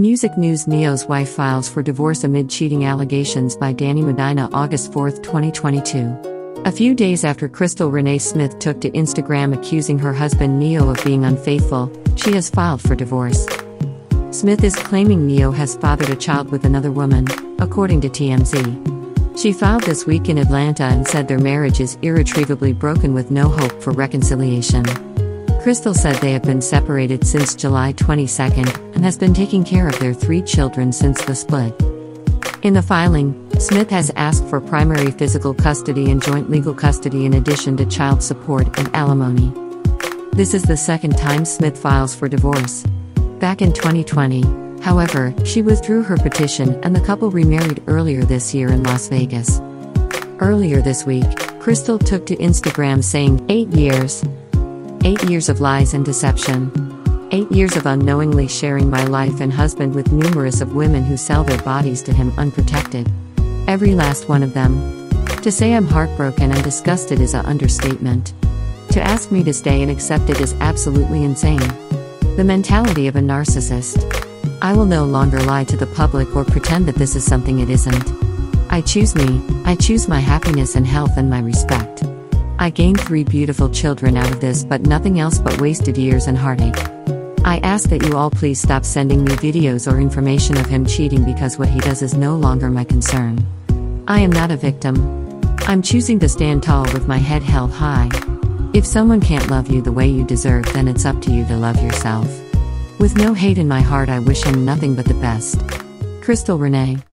Music News Ne-Yo's wife files for divorce amid cheating allegations by Danny Medina August 4, 2022. A few days after Crystal Renay Smith took to Instagram accusing her husband Ne-Yo of being unfaithful, she has filed for divorce. Smith is claiming Ne-Yo has fathered a child with another woman, according to TMZ. She filed this week in Atlanta and said their marriage is irretrievably broken with no hope for reconciliation. Crystal said they have been separated since July 22 and has been taking care of their three children since the split. In the filing, Smith has asked for primary physical custody and joint legal custody in addition to child support and alimony. This is the second time Smith files for divorce. Back in 2020, however, she withdrew her petition and the couple remarried earlier this year in Las Vegas. Earlier this week, Crystal took to Instagram saying, Eight years, Eight years of lies and deception. Eight years of unknowingly sharing my life and husband with numerous of women who sell their bodies to him unprotected. Every last one of them. To say I'm heartbroken and disgusted is an understatement. To ask me to stay and accept it is absolutely insane. The mentality of a narcissist. I will no longer lie to the public or pretend that this is something it isn't. I choose me, I choose my happiness and health and my respect. I gained three beautiful children out of this, but nothing else but wasted years and heartache. I ask that you all please stop sending me videos or information of him cheating because what he does is no longer my concern. I am not a victim. I'm choosing to stand tall with my head held high. If someone can't love you the way you deserve, then it's up to you to love yourself. With no hate in my heart, I wish him nothing but the best. Crystal Renay